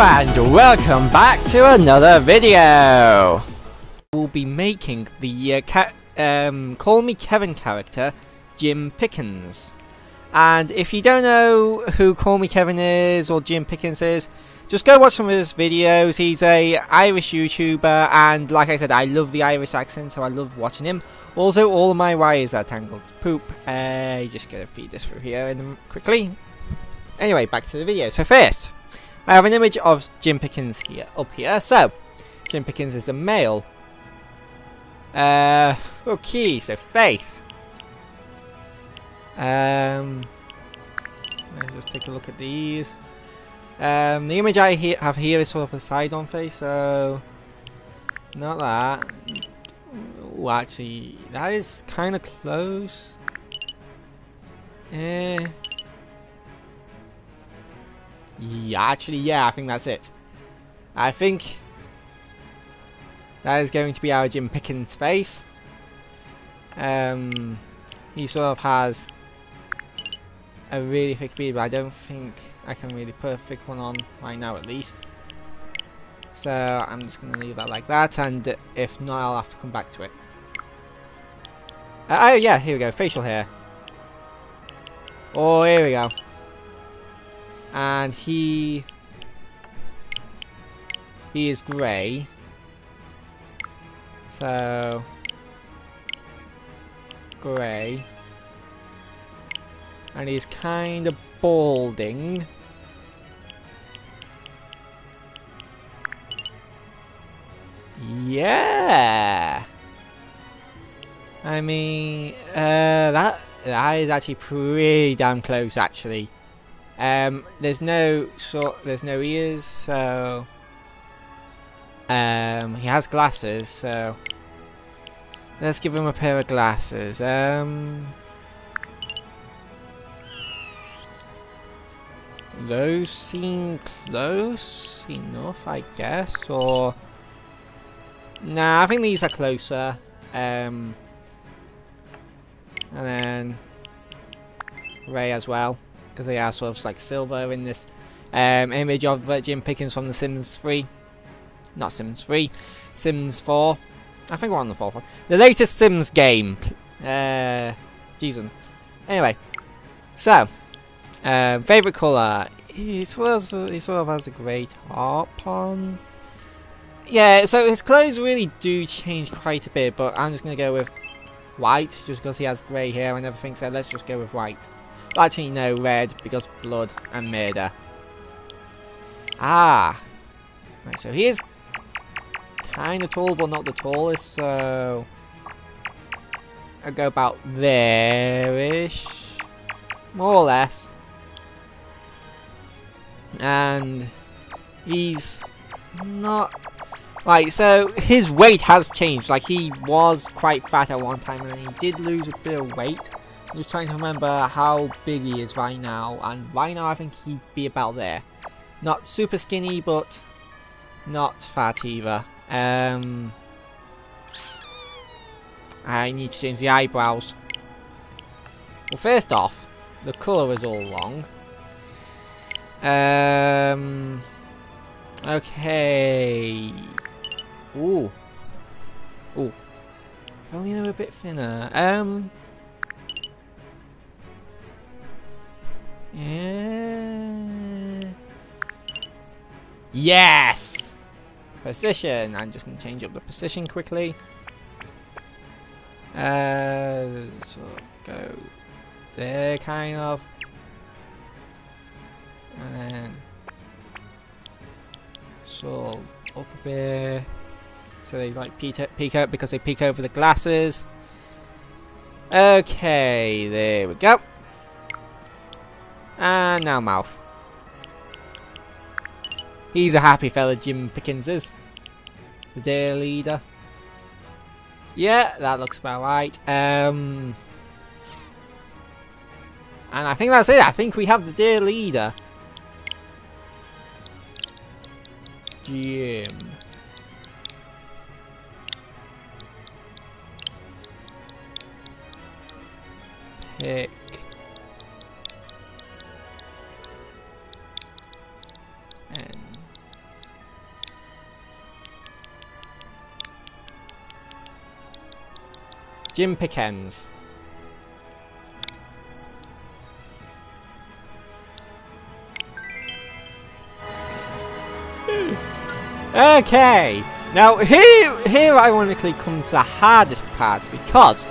and welcome back to another video. We'll be making the uh, um, Call Me Kevin character, Jim Pickens. And if you don't know who Call Me Kevin is or Jim Pickens is, just go watch some of his videos. He's a Irish YouTuber, and like I said, I love the Irish accent, so I love watching him. Also, all of my wires are tangled poop. Uh, just gonna feed this through here quickly. Anyway, back to the video. So first, I have an image of Jim Pickens here, up here. So, Jim Pickens is a male. Uh, okay, so face. Um, let's just take a look at these. Um, the image I he have here is sort of a side-on face, so not that. Oh, actually, that is kind of close. Eh. Yeah, actually, yeah, I think that's it. I think that is going to be our Jim Pickens face. Um, he sort of has a really thick beard, but I don't think I can really put a thick one on right now at least. So I'm just going to leave that like that, and if not, I'll have to come back to it. Uh, oh yeah, here we go, facial hair. Oh, here we go and he he is grey. So grey. And he's kind of balding. Yeah! I mean uh, that that is actually pretty damn close actually um, there's no sort, there's no ears, so um, he has glasses. So let's give him a pair of glasses. Um, those seem close enough, I guess, or nah, I think these are closer. Um, and then Ray as well because they are sort of like silver in this um, image of uh, Jim Pickens from The Sims 3. Not Sims 3, Sims 4. I think we're on the fourth one. The latest Sims game. Uh, Jesus. Anyway, so um, favorite color. He sort, of, he sort of has a great top on. Yeah, so his clothes really do change quite a bit, but I'm just gonna go with white just because he has grey hair and everything. So let's just go with white. Actually, no, red, because blood and murder. Ah. Right, so he is kind of tall, but not the tallest, so... I'll go about there-ish. More or less. And he's not... Right, so his weight has changed. Like, he was quite fat at one time, and he did lose a bit of weight. I'm just trying to remember how big he is right now, and right now I think he'd be about there. Not super skinny, but not fat either. Um, I need to change the eyebrows. Well, first off, the colour is all wrong. Um, okay. Ooh. Ooh. If only they were a bit thinner. Um, Yes! Position. I'm just going to change up the position quickly. Uh, of go there, kind of. And then sort up a bit. So they like peek, peek out because they peek over the glasses. Okay, there we go. And now mouth. He's a happy fella, Jim Pickens is. The day leader. Yeah, that looks about right. Um, and I think that's it. I think we have the dear leader. Jim. Pick. Jim Pickens. Okay, now here, here ironically comes the hardest part because,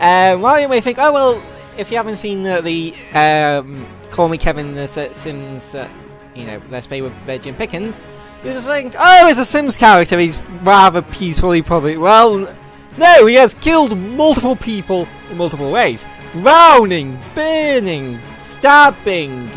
uh, while you may think, oh well, if you haven't seen the, um, Call Me Kevin the Sims, uh, you know, Let's Play with uh, Jim Pickens, you just think, oh, it's a Sims character, he's rather peacefully probably, well, no, he has killed multiple people in multiple ways. Drowning, burning, stabbing,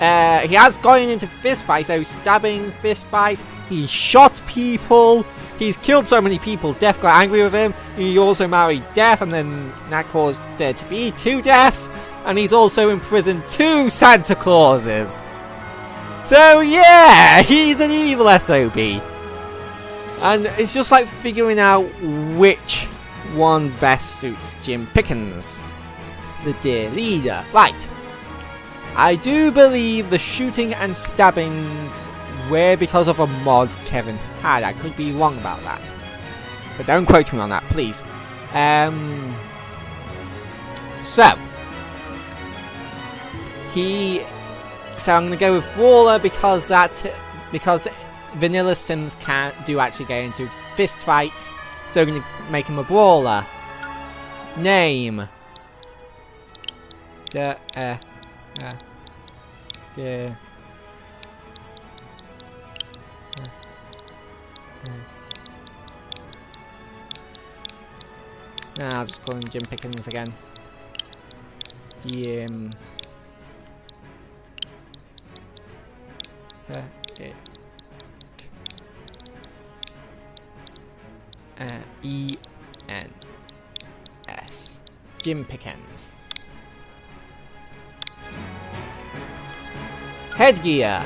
uh, he has gone into fistfights, so stabbing, fistfights, he shot people, he's killed so many people, Death got angry with him, he also married Death, and then that caused there to be two deaths, and he's also imprisoned two Santa Clauses. So yeah, he's an evil SOB. And it's just like figuring out which one best suits Jim Pickens, the dear leader. Right, I do believe the shooting and stabbings were because of a mod Kevin had. I could be wrong about that. But don't quote me on that, please. Um, so, he... So I'm to go with Brawler because that... Because Vanilla Sims can't do actually get into fist fights. So we're going to make him a Brawler. Name. The, uh, uh, Nah, I'll just call him Jim Pickens again. Jim. Pick. Uh, E N S. Jim Pickens. Headgear.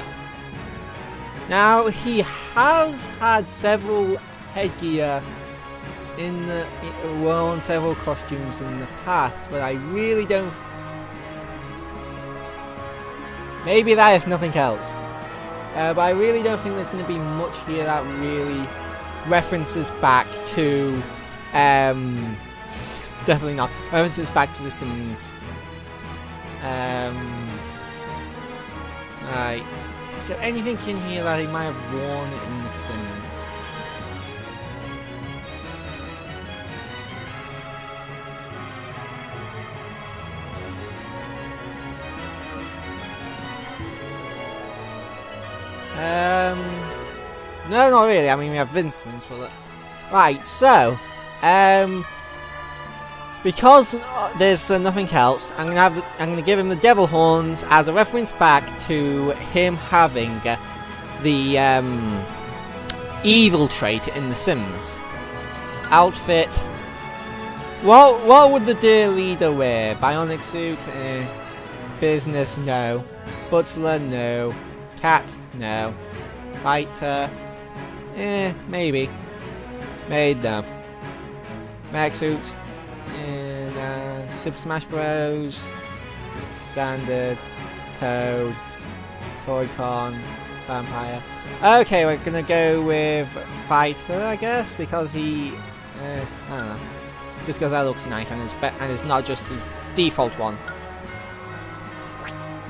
Now, he has had several headgear in the worn several costumes in the past, but I really don't. Maybe that if nothing else. Uh, but I really don't think there's going to be much here that really references back to. Um, definitely not. References back to The Sims. Um, right. Is there anything in here that he might have worn in The Sims? Um, no, not really. I mean, we have Vincent, but right. So, um, because there's uh, nothing else, I'm gonna have the, I'm gonna give him the devil horns as a reference back to him having uh, the um, evil trait in The Sims. Outfit. What what would the dear leader wear? Bionic suit? Eh. Business? No. Butler? No. Cat? No. Fighter? Eh, maybe. Maid No. Mech suit? And, uh, Super Smash Bros. Standard. Toad. Toy-Con. Vampire. Okay, we're gonna go with Fighter, I guess, because he... Eh, I don't know. Just because that looks nice and it's, and it's not just the default one.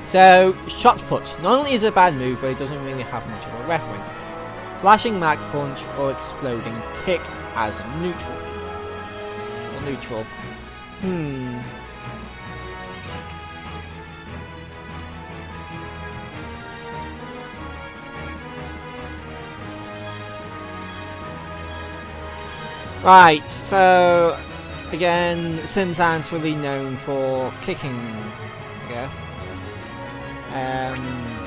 So, Shot Put. Not only is it a bad move, but it doesn't really have much of a reference. Flashing Mach Punch or Exploding Kick as neutral. Or neutral. Hmm. Right, so again, Sims aren't really known for kicking, I guess. Um,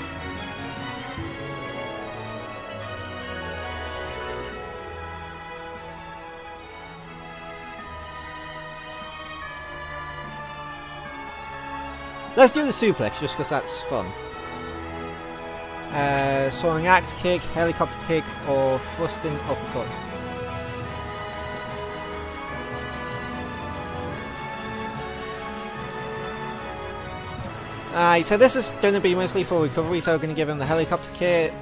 let's do the suplex just because that's fun. Uh, soaring axe kick, helicopter kick, or thrusting uppercut. Alright, so this is going to be mostly for recovery, so we're going to give him the helicopter kick.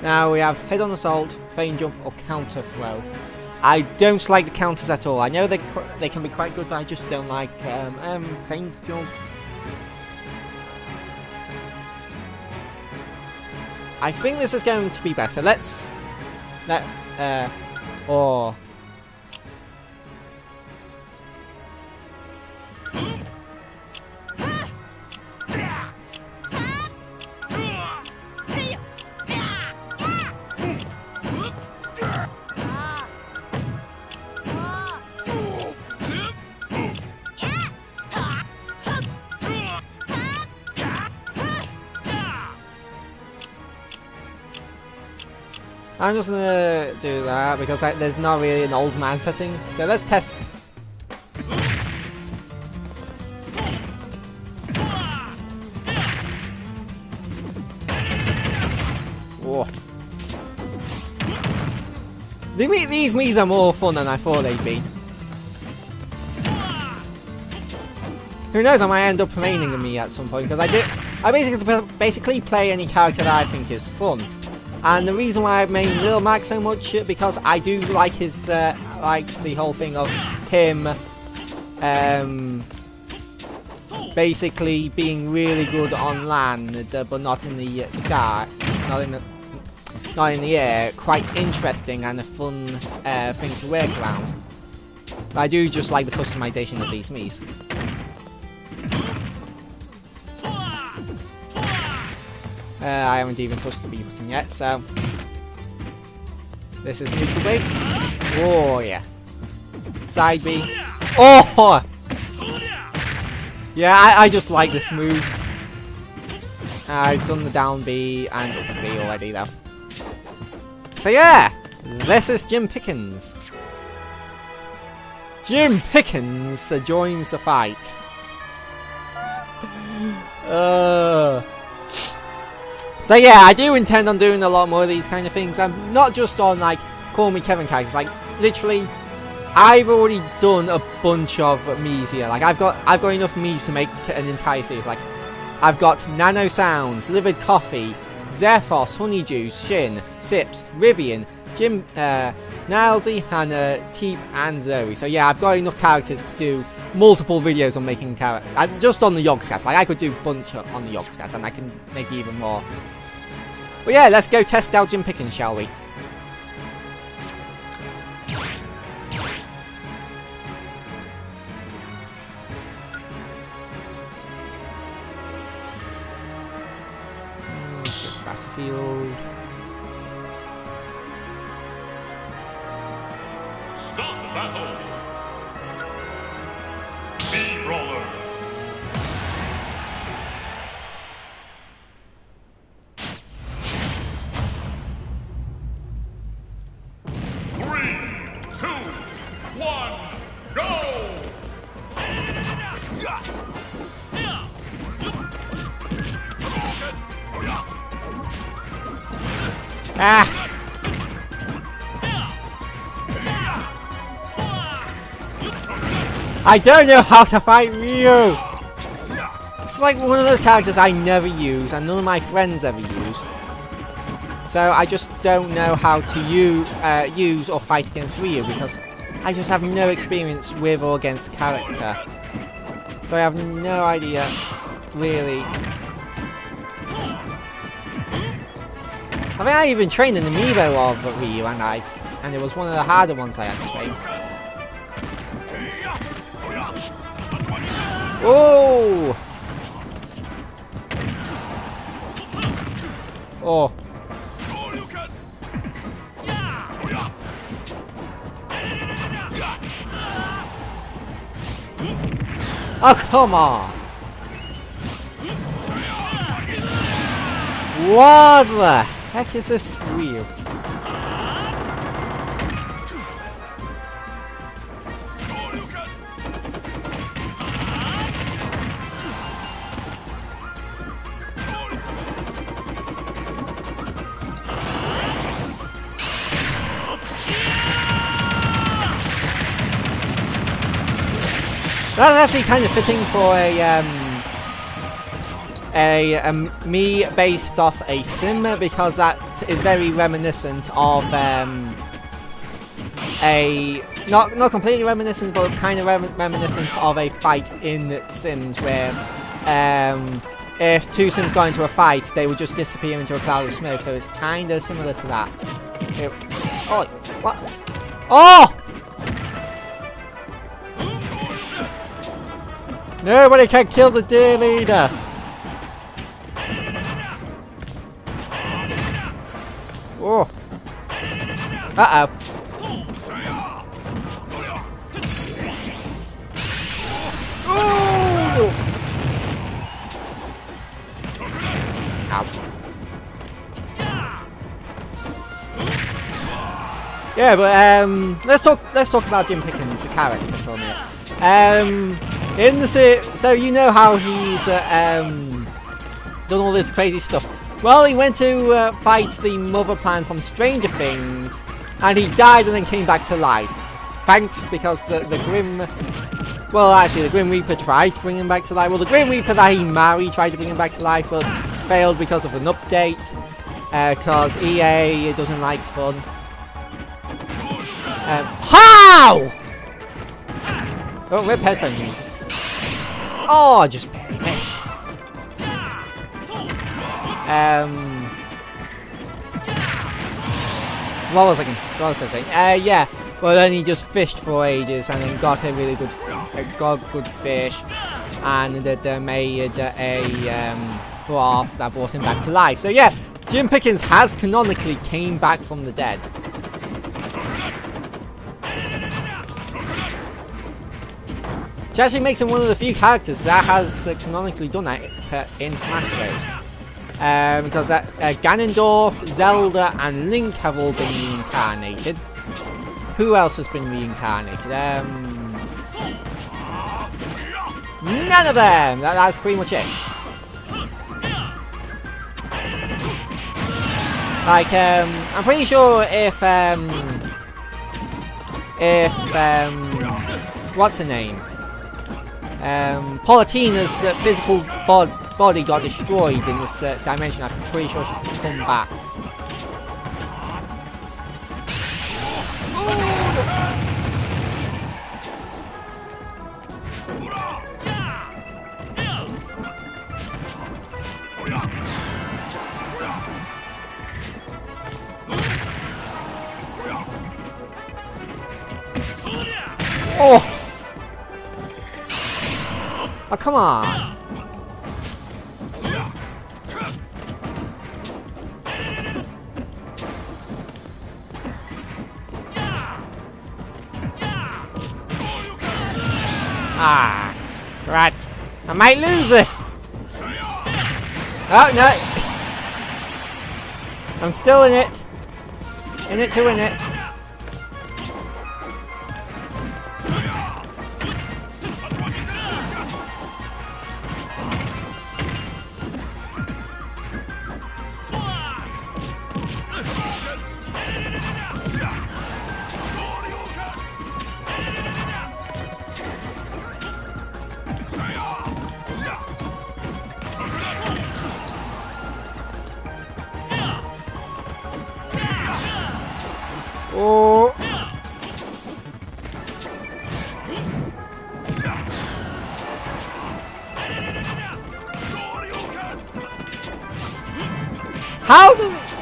Now we have head on assault, feint jump, or counter throw. I don't like the counters at all. I know they they can be quite good, but I just don't like um, um paint jump. I think this is going to be better. Let's let uh or I'm just gonna do that because I, there's not really an old man setting. So let's test. Whoa. These Miis are more fun than I thought they'd be. Who knows, I might end up playing a Mii at some point because I did. I basically basically play any character that I think is fun. And the reason why I made Lil Mac so much because I do like his uh, like the whole thing of him um, basically being really good on land uh, but not in the sky, not in the not in the air. Quite interesting and a fun uh, thing to work around. But I do just like the customization of these Miis. Uh, I haven't even touched the B button yet, so... This is neutral B. Oh, yeah. Side B. Oh! Yeah, I, I just like this move. I've done the down B and up B already, though. So yeah! This is Jim Pickens. Jim Pickens joins the fight. Uh... So yeah, I do intend on doing a lot more of these kind of things. I'm not just on like Call Me Kevin characters. Like literally, I've already done a bunch of Miis here. Like I've got I've got enough Miis to make an entire series. Like I've got Nanosounds, Livid Coffee, Zephos, Honeyjuice, Sjin, Sips, Rythian, Jim, uh, Nilesy, Hannah, Teep, and Zoe. So yeah, I've got enough characters to do multiple videos on making characters. Uh, just on the Yogscast. Like I could do a bunch on the Yogscast, and I can make even more. But yeah, let's go test out Jim Pickens, shall we? Hmm, Battlefield. Stop battle! Ah! I don't know how to fight Ryu! It's like one of those characters I never use and none of my friends ever use. So I just don't know how to use, uh, use or fight against Ryu because I just have no experience with or against the character. So I have no idea, really, I mean, I even trained an amiibo of Ryu, and I, and it was one of the harder ones I had to train. Oh! Oh. Oh, come on! What the heck is this wheel? That's actually kind of fitting for a um, a, a Mii based off a sim because that is very reminiscent of um, a not not completely reminiscent, but kind of rem reminiscent of a fight in Sims where um, if two Sims got into a fight, they would just disappear into a cloud of smoke. So it's kind of similar to that. It, oh, what? Oh! Nobody can kill the dear leader. Oh. Uh oh. Yeah, but um, let's talk. Let's talk about Jim Pickens, the character, for a minute. Um, in the so you know how he's uh, um, done all this crazy stuff. Well, he went to uh, fight the Mother Plant from Stranger Things, and he died and then came back to life. Thanks, because the, the Grim well, actually, the Grim Reaper tried to bring him back to life. Well, the Grim Reaper that he married tried to bring him back to life, but failed because of an update. Because uh, EA doesn't like fun. Um, how? Oh, rip headphone users. Oh, just missed. Um, what was I I saying? Uh, yeah. Well, then he just fished for ages and then got a really good, uh, got good fish, and uh, made a um, that brought him back to life. So yeah, Jim Pickens has canonically came back from the dead. Which actually makes him one of the few characters that has uh, canonically done that uh, in Smash Bros. Um, because uh, uh, Ganondorf, Zelda, and Link have all been reincarnated. Who else has been reincarnated? Um, none of them! That, that's pretty much it. Like, um, I'm pretty sure if, um, if, um, what's her name? Um, Palutena's uh, physical bod body got destroyed in this uh, dimension. I'm pretty sure she can come back. Oh! Oh, come on! Ah, right. I might lose this. Oh, no. I'm still in it. In it to win it. How does it...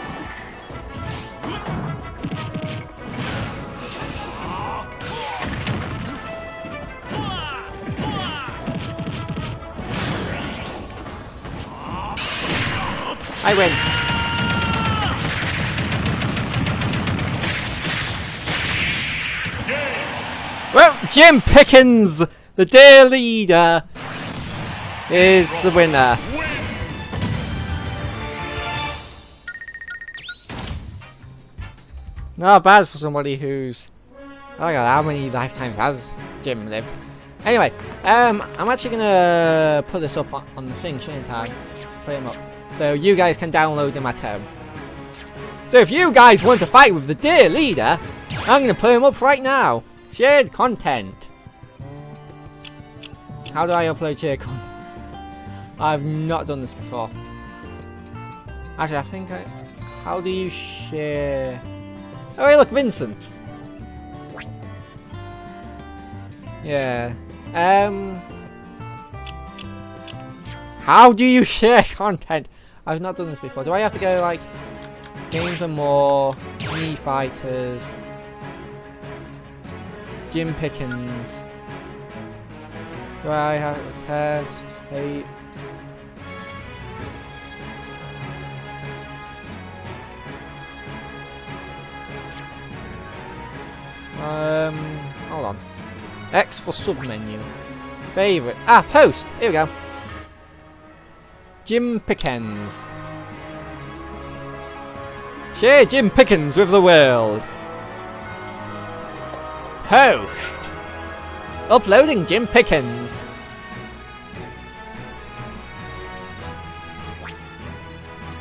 I win. Well, Jim Pickens, the dear leader, is the winner. Not bad for somebody who's... Oh my god, how many lifetimes has Jim lived? Anyway, um, I'm actually gonna put this up on, on the thing, shouldn't I? Put him up. So you guys can download them at home. So if you guys want to fight with the dear leader, I'm gonna put him up right now. Shared content. How do I upload shared content? I've not done this before. Actually, I think I... How do you share... Oh, hey, look, Vincent. Yeah. Um. How do you share content? I've not done this before. Do I have to go like games and more, Mii fighters, Jim Pickens? Do I have to test fate? Um, hold on. X for submenu. Favorite. Ah, post. Here we go. Jim Pickens. Share Jim Pickens with the world. Post. Uploading Jim Pickens.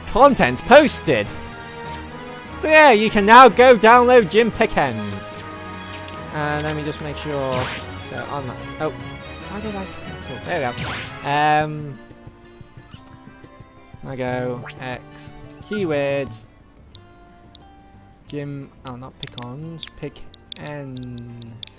Content posted. So yeah, you can now go download Jim Pickens. And let me just make sure. So on that. Oh, why did I cancel? There we go. Um, I go X keywords. Jim. Oh, not pick-ons. Pick ends.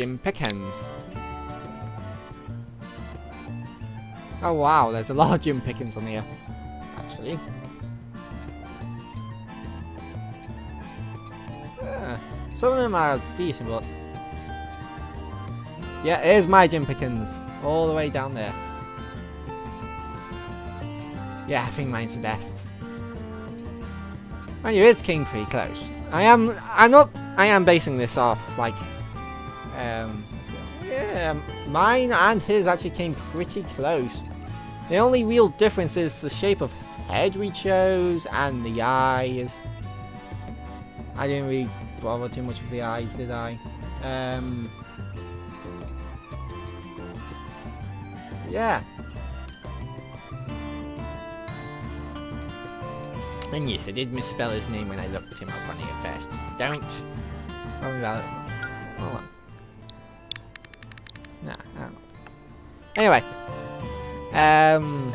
Jim Pickens. Oh wow, there's a lot of Jim Pickens on here, actually. Yeah, some of them are decent, but... Yeah, here's my Jim Pickens, all the way down there. Yeah, I think mine's the best. And you is King pretty close. I am, I'm not, I am basing this off, like, um, yeah, mine and his actually came pretty close. The only real difference is the shape of head we chose and the eyes. I didn't really bother too much with the eyes, did I? Um, yeah. And yes, I did misspell his name when I looked him up on here first. Don't Anyway. Um.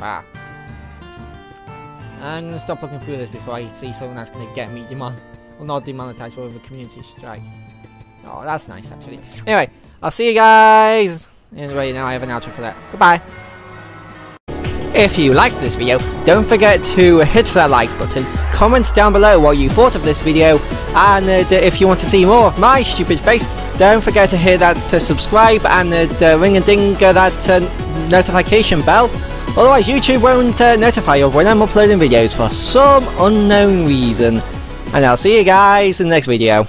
Wow. I'm gonna stop looking through this before I see something that's gonna get me demon well not demonetized but with a community strike. Oh, that's nice actually. Anyway, I'll see you guys. Anyway, now I have an outro for that. Goodbye. If you liked this video, don't forget to hit that like button, comment down below what you thought of this video, and uh, if you want to see more of my stupid face, don't forget to hit that uh, subscribe and uh, ring a ding uh, that notification bell, otherwise YouTube won't notify you when I'm uploading videos for some unknown reason. And I'll see you guys in the next video.